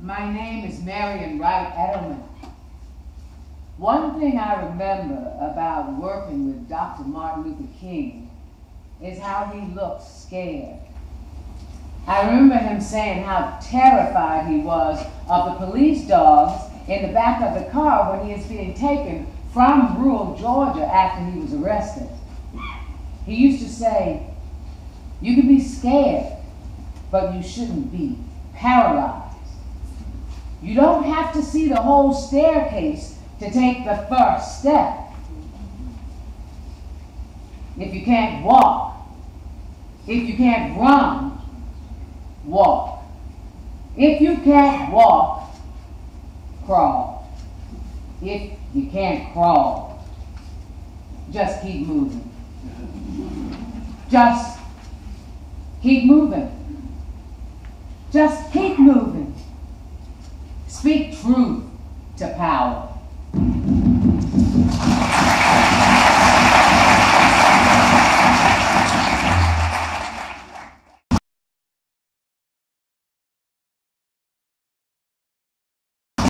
My name is Marian Wright Edelman. One thing I remember about working with Dr. Martin Luther King is how he looked scared. I remember him saying how terrified he was of the police dogs in the back of the car when he was being taken from rural Georgia after he was arrested. He used to say, You can be scared, but you shouldn't be paralyzed. You don't have to see the whole staircase to take the first step. If you can't walk, if you can't run, walk. If you can't walk, crawl. If you can't crawl, just keep moving. Just keep moving. Just keep moving. Truth to power.